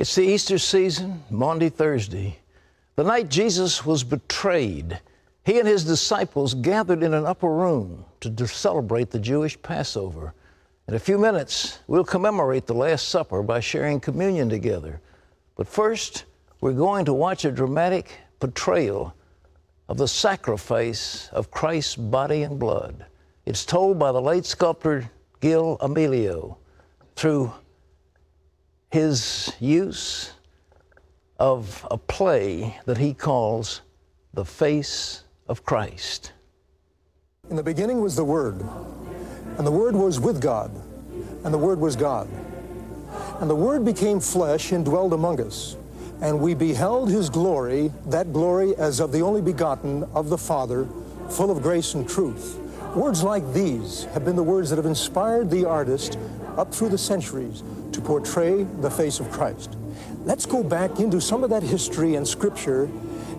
It's the Easter season, Maundy Thursday. The night Jesus was betrayed, he and his disciples gathered in an upper room to celebrate the Jewish Passover. In a few minutes, we'll commemorate the Last Supper by sharing communion together. But first, we're going to watch a dramatic portrayal of the sacrifice of Christ's body and blood. It's told by the late sculptor Gil Amelio through his use of a play that he calls The Face of Christ. In the beginning was the Word, and the Word was with God, and the Word was God. And the Word became flesh and dwelled among us, and we beheld his glory, that glory as of the only begotten of the Father, full of grace and truth. Words like these have been the words that have inspired the artist up through the centuries to portray the face of Christ. Let's go back into some of that history and scripture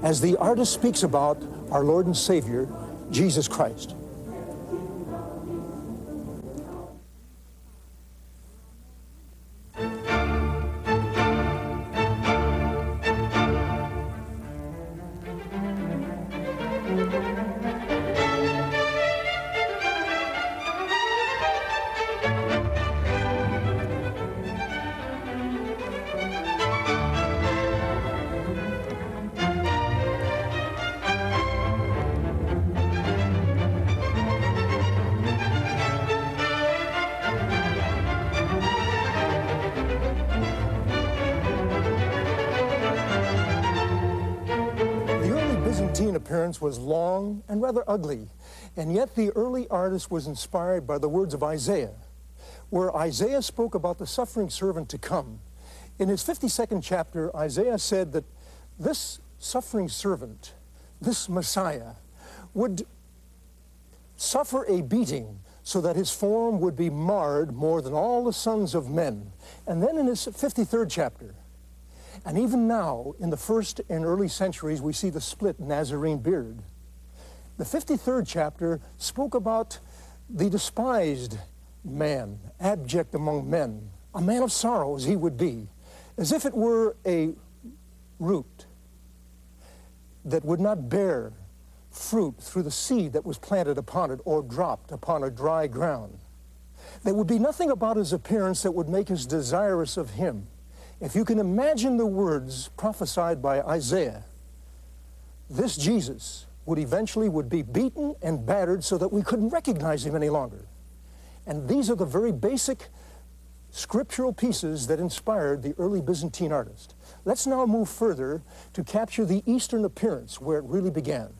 as the artist speaks about our Lord and Savior, Jesus Christ. Appearance was long and rather ugly, and yet the early artist was inspired by the words of Isaiah, where Isaiah spoke about the suffering servant to come. In his 52nd chapter, Isaiah said that this suffering servant, this Messiah, would suffer a beating so that his form would be marred more than all the sons of men. And then in his 53rd chapter, and even now, in the first and early centuries, we see the split Nazarene beard. The 53rd chapter spoke about the despised man, abject among men, a man of sorrows he would be, as if it were a root that would not bear fruit through the seed that was planted upon it or dropped upon a dry ground. There would be nothing about his appearance that would make us desirous of him. If you can imagine the words prophesied by Isaiah, this Jesus would eventually would be beaten and battered so that we couldn't recognize him any longer. And these are the very basic scriptural pieces that inspired the early Byzantine artist. Let's now move further to capture the Eastern appearance where it really began.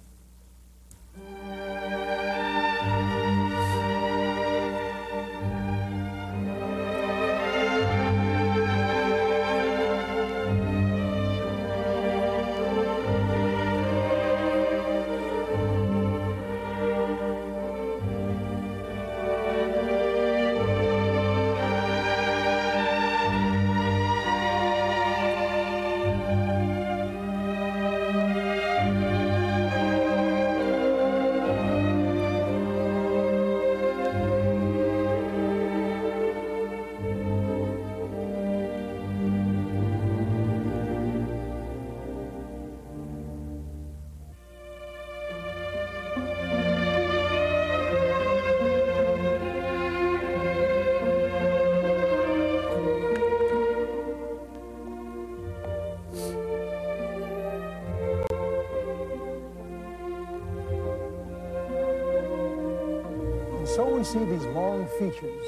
See these long features.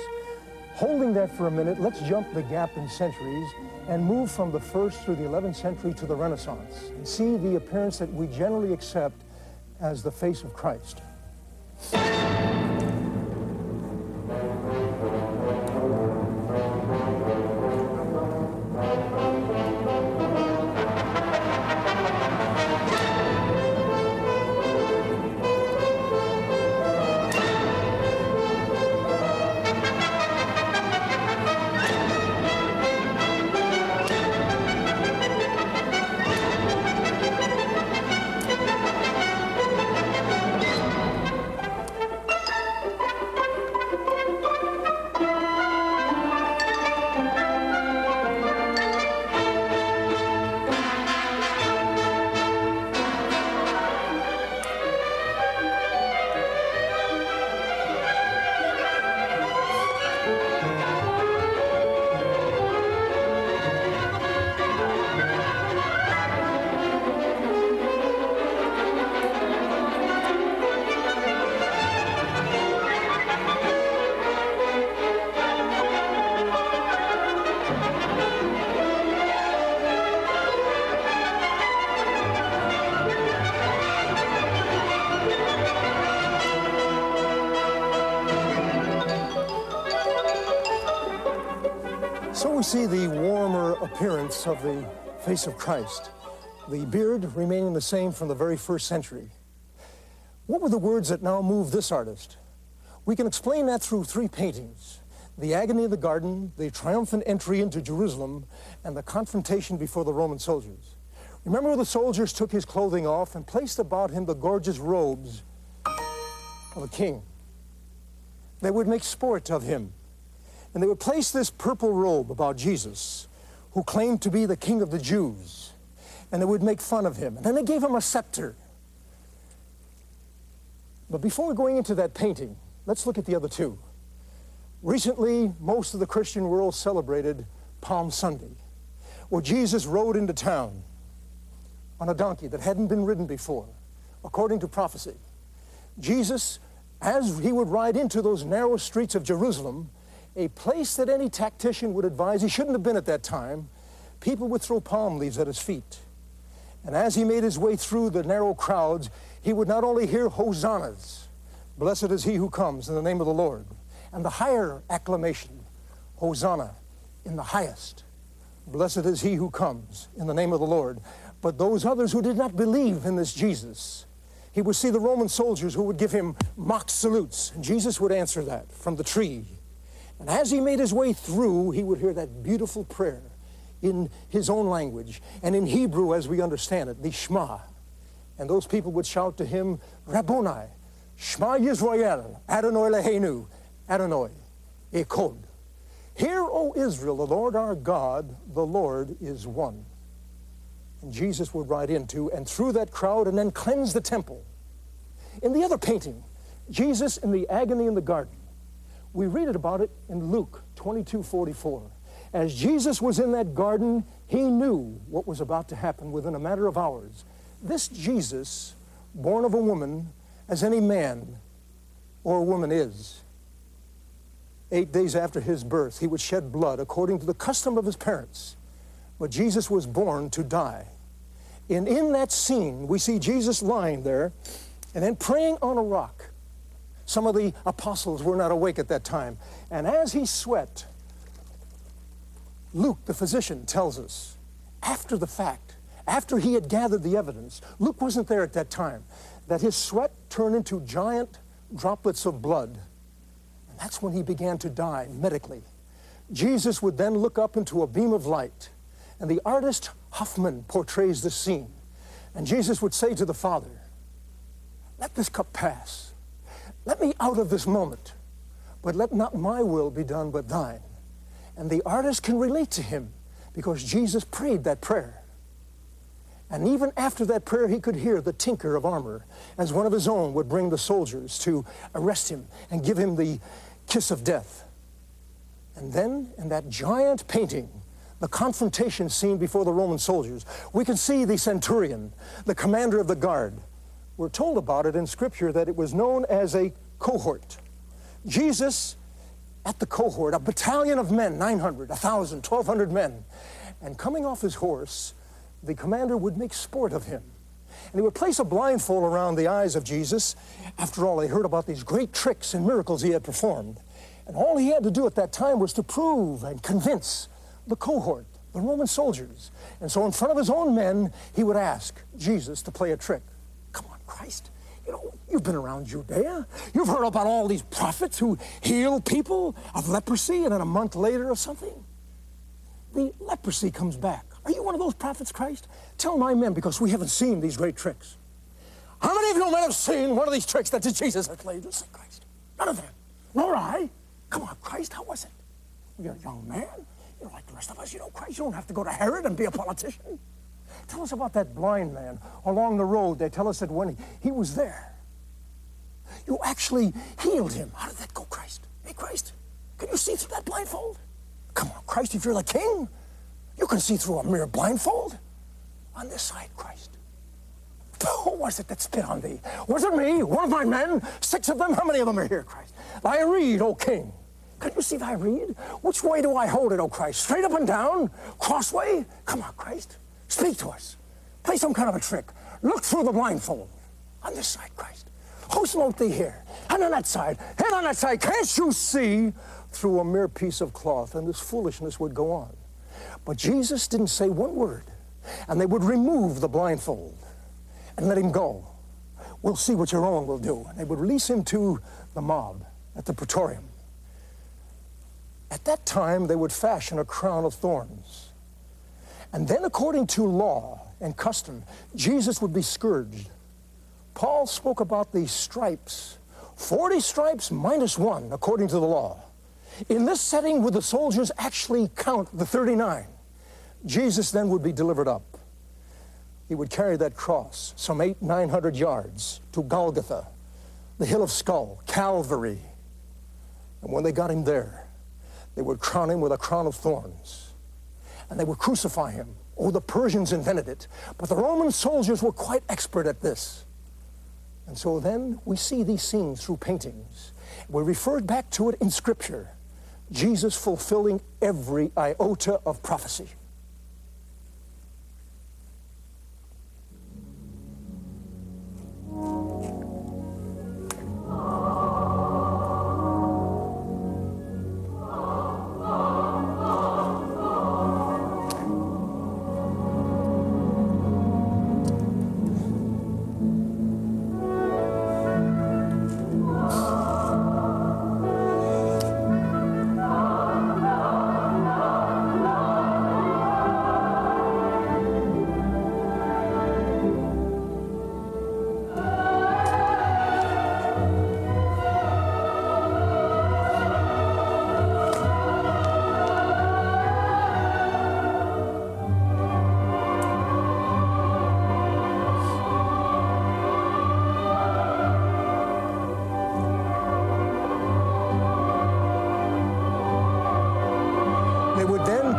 Holding that for a minute, let's jump the gap in centuries and move from the first through the 11th century to the Renaissance and see the appearance that we generally accept as the face of Christ. Of the face of Christ, the beard remaining the same from the very first century. What were the words that now moved this artist? We can explain that through three paintings the agony of the garden, the triumphant entry into Jerusalem, and the confrontation before the Roman soldiers. Remember when the soldiers took his clothing off and placed about him the gorgeous robes of a king. They would make sport of him. And they would place this purple robe about Jesus, who claimed to be the king of the Jews. And they would make fun of him. And then they gave him a scepter. But before going into that painting, let's look at the other two. Recently, most of the Christian world celebrated Palm Sunday, where Jesus rode into town on a donkey that hadn't been ridden before, according to prophecy. Jesus as he would ride into those narrow streets of Jerusalem, a place that any tactician would advise he shouldn't have been at that time, people would throw palm leaves at his feet. And as he made his way through the narrow crowds, he would not only hear hosannas, blessed is he who comes in the name of the Lord, and the higher acclamation, hosanna in the highest, blessed is he who comes in the name of the Lord. But those others who did not believe in this Jesus, he would see the Roman soldiers who would give him mock salutes. And Jesus would answer that from the tree. And as he made his way through, he would hear that beautiful prayer in his own language and in Hebrew as we understand it, the Shema. And those people would shout to him, Rabboni, Shema Yisrael, Adonai Lehenu, Adonai, Echod. Hear, O Israel, the Lord our God, the Lord is one. And Jesus would ride into and through that crowd and then cleanse the temple. In the other painting, Jesus in the agony in the garden, we read it about it in Luke 22 44. As Jesus was in that garden, he knew what was about to happen within a matter of hours. This Jesus, born of a woman, as any man or woman is, eight days after his birth, he would shed blood according to the custom of his parents. But Jesus was born to die. And in that scene, we see Jesus lying there and then praying on a rock. Some of the apostles were not awake at that time. And as he sweat, Luke, the physician, tells us, after the fact, after he had gathered the evidence, Luke wasn't there at that time, that his sweat turned into giant droplets of blood. And that's when he began to die medically. Jesus would then look up into a beam of light, and the artist Hofmann portrays the scene. And Jesus would say to the Father, Let this cup pass. Let me out of this moment, but let not my will be done but thine. And the artist can relate to him because Jesus prayed that prayer. And even after that prayer, he could hear the tinker of armor as one of his own would bring the soldiers to arrest him and give him the kiss of death. And then, in that giant painting, the confrontation scene before the Roman soldiers, we can see the centurion, the commander of the guard. We're told about it in Scripture that it was known as a cohort. Jesus at the cohort, a battalion of men, 900, 1,000, 1,200 men. And coming off his horse, the commander would make sport of him. And he would place a blindfold around the eyes of Jesus. After all, they heard about these great tricks and miracles he had performed. And all he had to do at that time was to prove and convince the cohort, the Roman soldiers. And so in front of his own men, he would ask Jesus to play a trick. Christ. You know, you've been around Judea. You've heard about all these prophets who heal people of leprosy, and then a month later or something, the leprosy comes back. Are you one of those prophets, Christ? Tell my men, because we haven't seen these great tricks. How many of you men have seen one of these tricks that Jesus has played? Say, Christ. None of them. Nor I. Come on, Christ, how was it? You're a young man. You're like the rest of us. You know Christ. You don't have to go to Herod and be a politician. Tell us about that blind man along the road. They tell us that when he, he was there, you actually healed him. How did that go, Christ? Hey, Christ, can you see through that blindfold? Come on, Christ, if you're the king, you can see through a mere blindfold. On this side, Christ. Who was it that spit on thee? Was it me? One of my men? Six of them? How many of them are here, Christ? Thy reed, O king. Can you see thy reed? Which way do I hold it, O Christ? Straight up and down? Crossway? Come on, Christ. Speak to us. Play some kind of a trick. Look through the blindfold. On this side, Christ. Who smote thee here? And on that side. And on that side. Can't you see through a mere piece of cloth, and this foolishness would go on. But Jesus didn't say one word, and they would remove the blindfold and let him go. We'll see what your own will do. And they would release him to the mob at the praetorium. At that time, they would fashion a crown of thorns. And then, according to law and custom, Jesus would be scourged. Paul spoke about these stripes 40 stripes minus one, according to the law. In this setting, would the soldiers actually count the 39? Jesus then would be delivered up. He would carry that cross some eight, nine hundred yards to Golgotha, the hill of skull, Calvary. And when they got him there, they would crown him with a crown of thorns. And they would crucify him. Oh, the Persians invented it. But the Roman soldiers were quite expert at this. And so then we see these scenes through paintings. We're referred back to it in Scripture. Jesus fulfilling every iota of prophecy.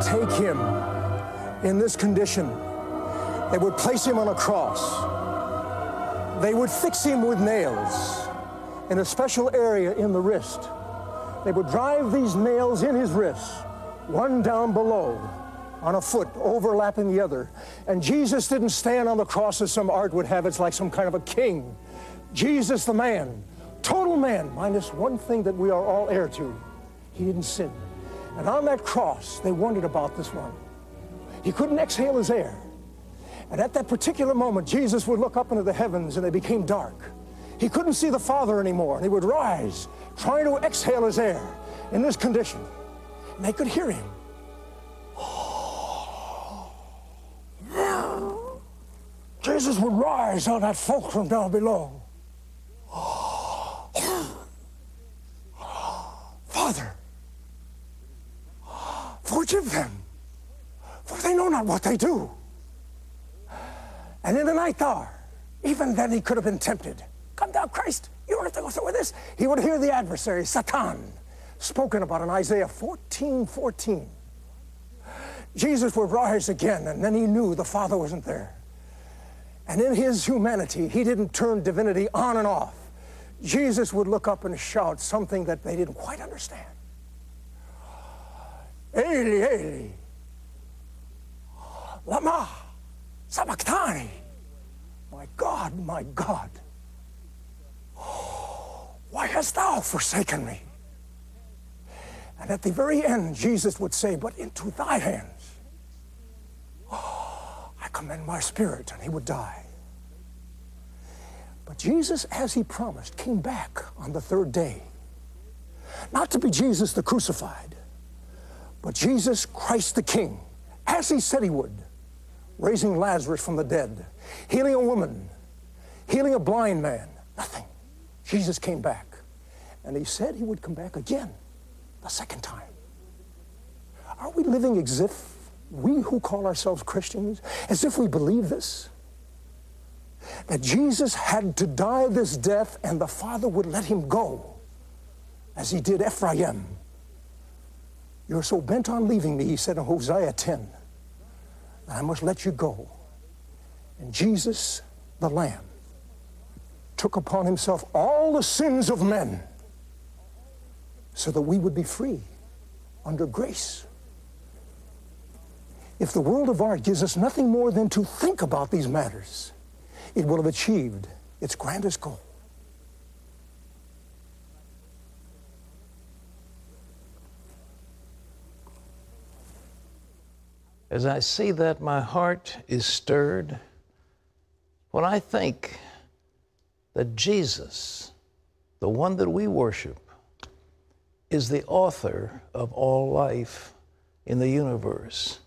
Take him in this condition. They would place him on a cross. They would fix him with nails in a special area in the wrist. They would drive these nails in his wrist, one down below on a foot overlapping the other. And Jesus didn't stand on the cross as some art would have. It's like some kind of a king. Jesus, the man, total man, minus one thing that we are all heir to. He didn't sin. And on that cross, they wondered about this one. He couldn't exhale his air. And at that particular moment, Jesus would look up into the heavens and they became dark. He couldn't see the Father anymore. And he would rise, trying to exhale his air in this condition. And they could hear him. Jesus would rise on that fulcrum down below. Father, Forgive them, for they know not what they do. And in the ninth hour, even then he could have been tempted. Come down, Christ. You don't have to go through with this. He would hear the adversary, Satan, spoken about in Isaiah 14 14. Jesus would rise again, and then he knew the Father wasn't there. And in his humanity, he didn't turn divinity on and off. Jesus would look up and shout something that they didn't quite understand. Eli, Eli, lama sabachthani. My God, my God, why hast thou forsaken me? And at the very end, Jesus would say, But into thy hands I commend my spirit, and he would die. But Jesus, as he promised, came back on the third day. Not to be Jesus the crucified, but Jesus Christ the King, as he said he would, raising Lazarus from the dead, healing a woman, healing a blind man, nothing. Jesus came back. And he said he would come back again, the second time. Are we living as if we who call ourselves Christians, as if we believe this? That Jesus had to die this death and the Father would let him go, as he did Ephraim you're so bent on leaving me, he said in Hosea 10, I must let you go. And Jesus, the Lamb, took upon himself all the sins of men so that we would be free under grace. If the world of art gives us nothing more than to think about these matters, it will have achieved its grandest goal. As I see that, my heart is stirred when I think that Jesus, the one that we worship, is the author of all life in the universe.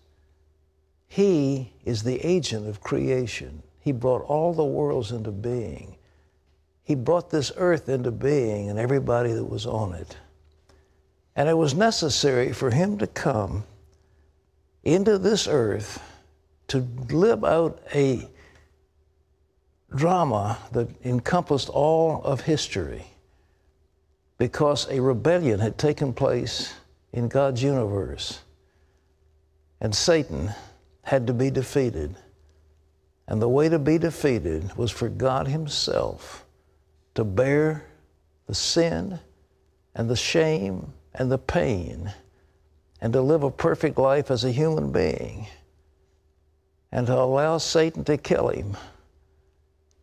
He is the agent of creation. He brought all the worlds into being. He brought this earth into being and everybody that was on it. And it was necessary for him to come into this earth to live out a drama that encompassed all of history because a rebellion had taken place in God's universe and Satan had to be defeated. And the way to be defeated was for God Himself to bear the sin and the shame and the pain and to live a perfect life as a human being and to allow Satan to kill him,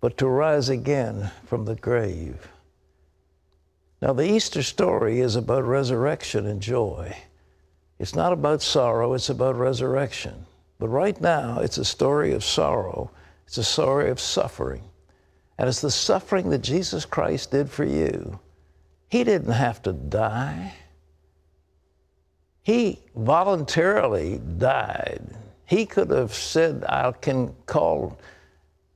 but to rise again from the grave. Now, the Easter story is about resurrection and joy. It's not about sorrow, it's about resurrection. But right now, it's a story of sorrow, it's a story of suffering. And it's the suffering that Jesus Christ did for you. He didn't have to die. He voluntarily died. He could have said, I can call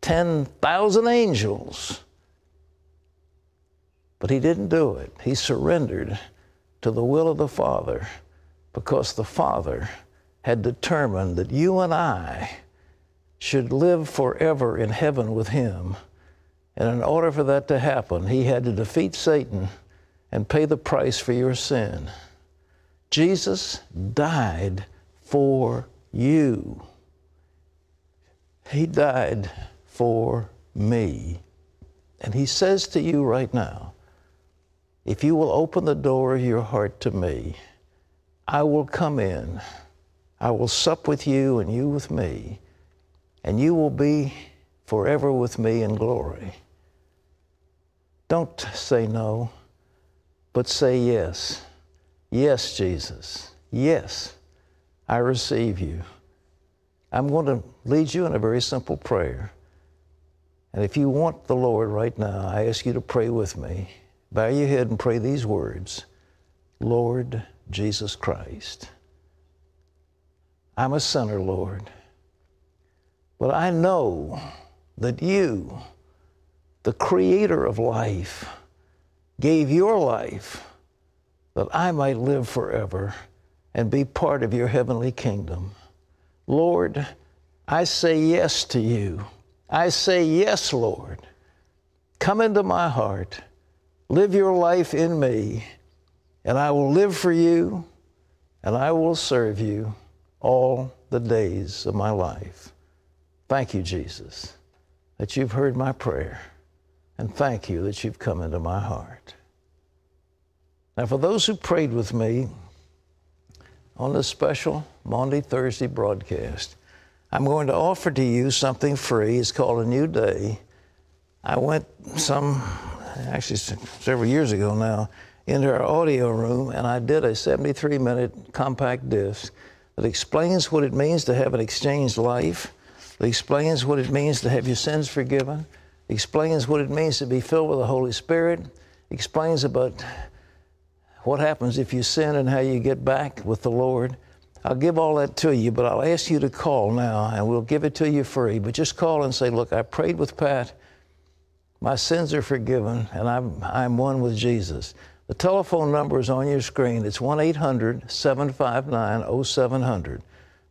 10,000 angels. But he didn't do it. He surrendered to the will of the Father because the Father had determined that you and I should live forever in heaven with him. And in order for that to happen, he had to defeat Satan and pay the price for your sin. Jesus died for you. He died for me. And He says to you right now, if you will open the door of your heart to me, I will come in. I will sup with you and you with me, and you will be forever with me in glory. Don't say no, but say yes. Yes, Jesus. Yes, I receive you. I'm going to lead you in a very simple prayer. And if you want the Lord right now, I ask you to pray with me. Bow your head and pray these words Lord Jesus Christ. I'm a sinner, Lord. But I know that you, the creator of life, gave your life that I might live forever and be part of your heavenly kingdom. Lord, I say yes to you. I say yes, Lord. Come into my heart. Live your life in me, and I will live for you, and I will serve you all the days of my life. Thank you, Jesus, that you've heard my prayer, and thank you that you've come into my heart. Now, for those who prayed with me on this special Maundy Thursday broadcast, I'm going to offer to you something free. It's called A New Day. I went some, actually several years ago now, into our audio room and I did a 73 minute compact disc that explains what it means to have an exchanged life, that explains what it means to have your sins forgiven, explains what it means to be filled with the Holy Spirit, explains about what happens if you sin and how you get back with the Lord. I'll give all that to you, but I'll ask you to call now and we'll give it to you free. But just call and say, Look, I prayed with Pat. My sins are forgiven and I'm, I'm one with Jesus. The telephone number is on your screen. It's 1 800 759 0700.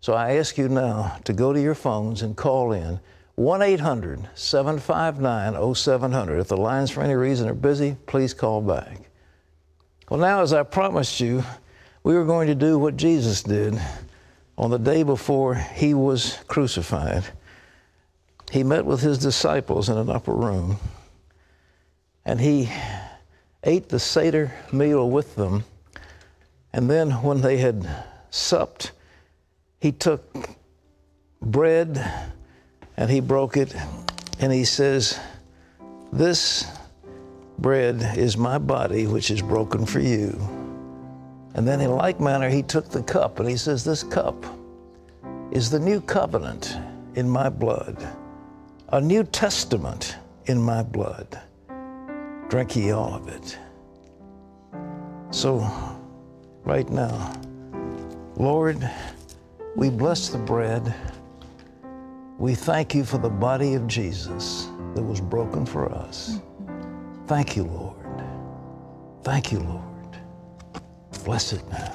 So I ask you now to go to your phones and call in 1 800 759 0700. If the lines for any reason are busy, please call back. Well, now, as I promised you, we were going to do what Jesus did on the day before he was crucified. He met with his disciples in an upper room and he ate the Seder meal with them. And then, when they had supped, he took bread and he broke it and he says, This bread is my body, which is broken for you. And then, in like manner, he took the cup and he says, This cup is the new covenant in my blood, a new testament in my blood. Drink ye all of it. So, right now, Lord, we bless the bread. We thank you for the body of Jesus that was broken for us. Thank you, Lord. Thank you, Lord. Bless it now.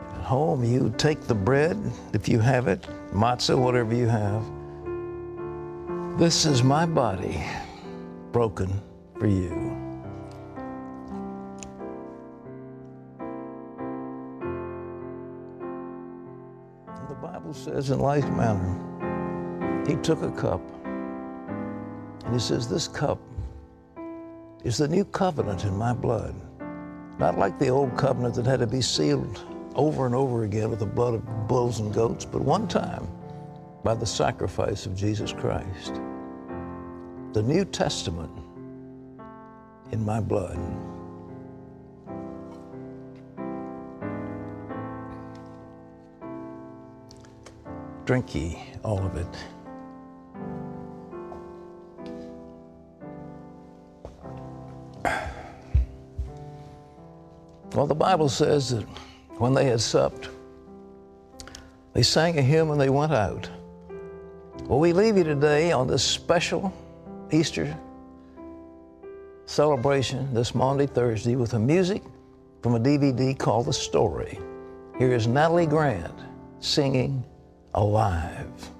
At home, you take the bread, if you have it, matzah, whatever you have. This is my body broken for you. Says in like manner, he took a cup and he says, This cup is the new covenant in my blood. Not like the old covenant that had to be sealed over and over again with the blood of bulls and goats, but one time by the sacrifice of Jesus Christ. The New Testament in my blood. Drink ye all of it. Well, the Bible says that when they had supped, they sang a hymn and they went out. Well, we leave you today on this special Easter celebration this Maundy, Thursday, with a music from a DVD called The Story. Here is Natalie Grant singing Alive.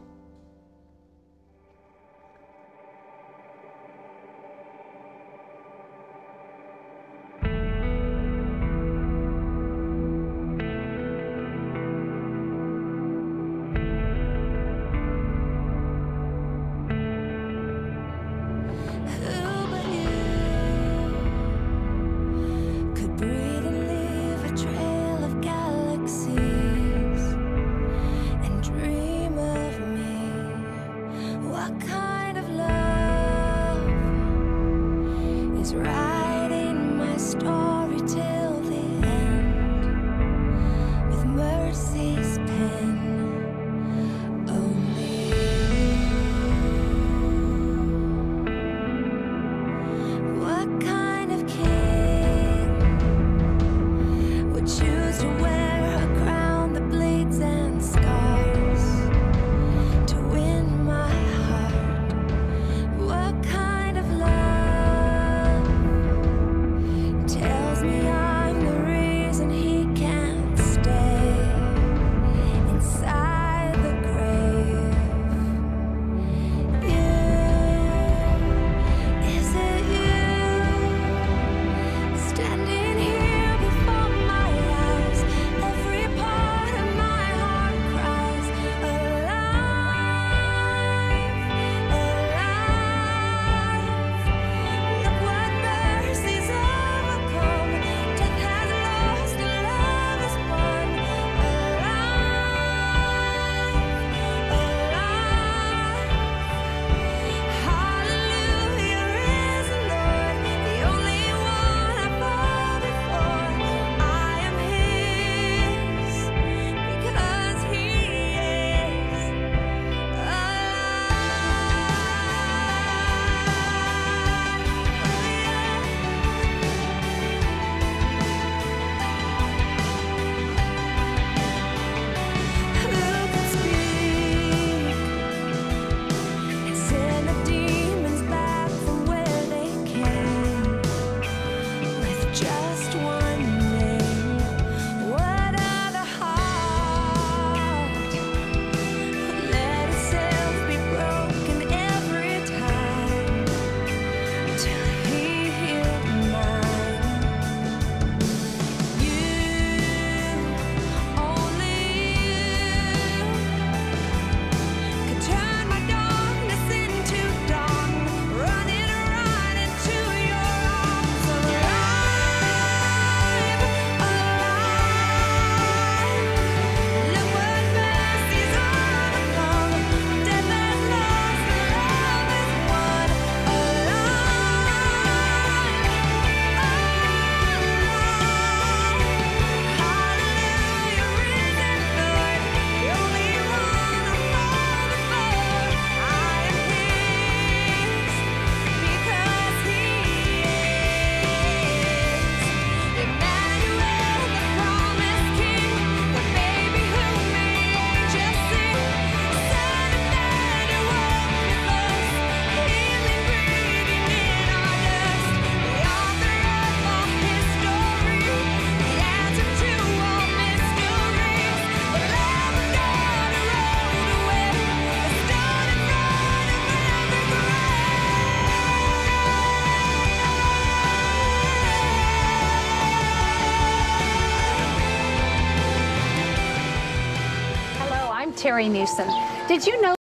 Terry Newsom. Did you know